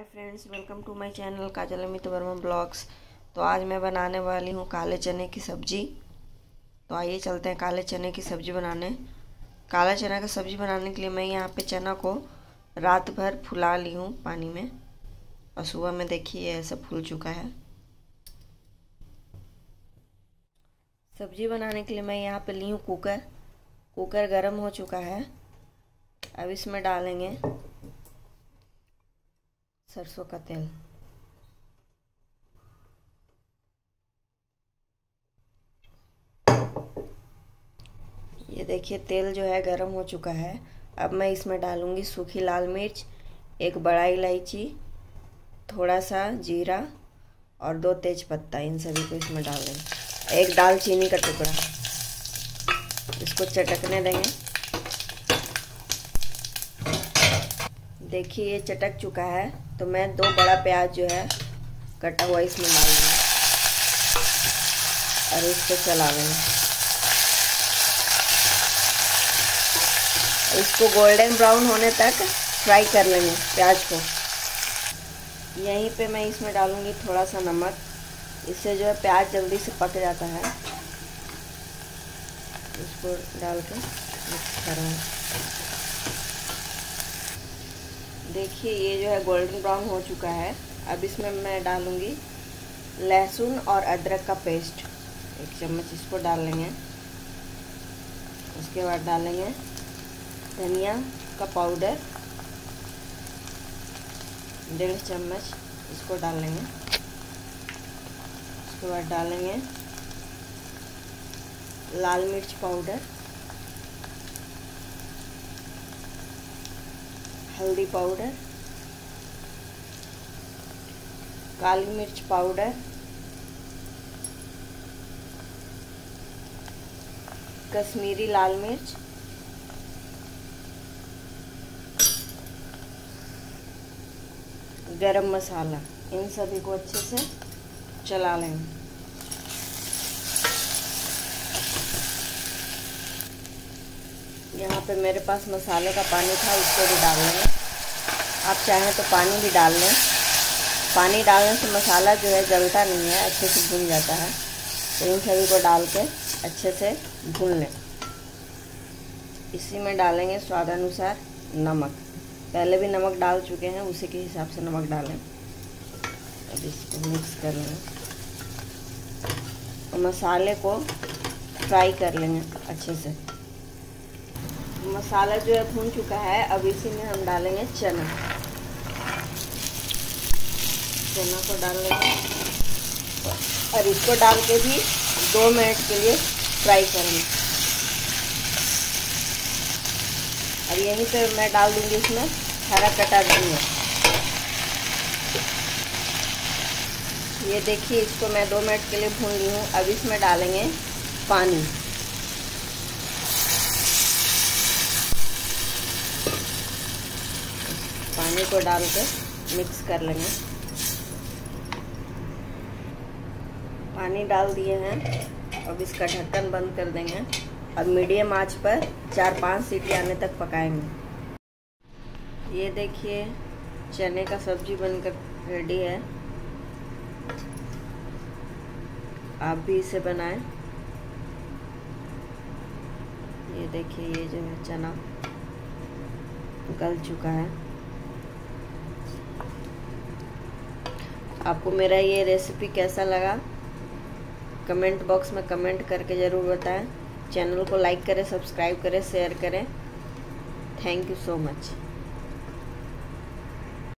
Hi friends welcome to my channel Kajal Amit Verma blogs तो आज मैं बनाने वाली हूँ काले चने की सब्ज़ी। तो आइए चलते हैं काले चने की सब्ज़ी बनाने। काला चना का सब्ज़ी बनाने के लिए मैं यहाँ पे चना को रात भर फुला ली हूँ पानी में। और सुबह में देखिए ऐसा फूल चुका है। सब्ज़ी बनाने के लिए मैं यहाँ पर ली हूँ कुकर। कुकर गर्म हो चुका है। अब इसमें डालेंगे सरसों का तेल। ये देखिए, तेल जो है गरम हो चुका है। अब मैं इसमें डालूँगी सूखी लाल मिर्च, एक बड़ा इलायची थोड़ा सा जीरा और दो तेज पत्ता। इन सभी को इसमें डाल देंगे। एक दालचीनी का टुकड़ा। इसको चटकने देंगे। देखिए, ये चटक चुका है। तो मैं दो बड़ा प्याज जो है, कटा हुआ इसमें डाल दूँगी। और इसको चला लेंगे इसको गोल्डन ब्राउन होने तक फ्राई कर लेंगे प्याज को। यहीं पे मैं इसमें डालूँगी थोड़ा सा नमक। इससे जो है प्याज जल्दी से पक जाता है। इसको डाल के मिक्स करेंगे। देखिए, ये जो है गोल्डन ब्राउन हो चुका है। अब इसमें मैं डालूँगी लहसुन और अदरक का पेस्ट एक चम्मच इसको डाल लेंगे। उसके बाद डालेंगे धनिया का पाउडर डेढ़ चम्मच इसको डाल लेंगे। उसके बाद डालेंगे लाल मिर्च पाउडर हल्दी पाउडर, काली मिर्च पाउडर, कश्मीरी लाल मिर्च, गरम मसाला। इन सभी को अच्छे से चला लेंगे। यहाँ पे मेरे पास मसाले का पानी था, उसको भी डाल लेंगे। आप चाहें तो पानी भी डाल लें। पानी डालने से मसाला जो है, जलता नहीं है, अच्छे से भून जाता है। तो इन सभी को डाल के अच्छे से भून लें। इसी में डालेंगे स्वाद अनुसार नमक। पहले भी नमक डाल चुके हैं, उसी के हिसाब से नमक डालें। अब इसको मिक्स कर लेंगे और मसाले को फ्राई कर लेंगे अच्छे से। मसाला जो है भून चुका है, अब इसी में हम डालेंगे चना। चना को डाल लेंगे और इसको डाल के भी दो मिनट के लिए फ्राई करेंगे। और यहीं पे मैं डाल दूँगी इसमें हरा कटा धनिया। ये देखिए, इसको मैं दो मिनट के लिए भून ली हूँ। अब इसमें डालेंगे पानी। पानी को डाल के मिक्स कर लेंगे। पानी डाल दिए हैं। अब इसका ढक्कन बंद कर देंगे। अब मीडियम आँच पर चार पाँच सीटी आने तक पकाएँगे। ये देखिए, चने का सब्ज़ी बनकर रेडी है। आप भी इसे बनाएँ। ये देखिए, ये जो है चना गल चुका है। आपको मेरा ये रेसिपी कैसा लगा? कमेंट बॉक्स में कमेंट करके ज़रूर बताएँ। चैनल को लाइक करें, सब्सक्राइब करें, शेयर करें। Thank you so much.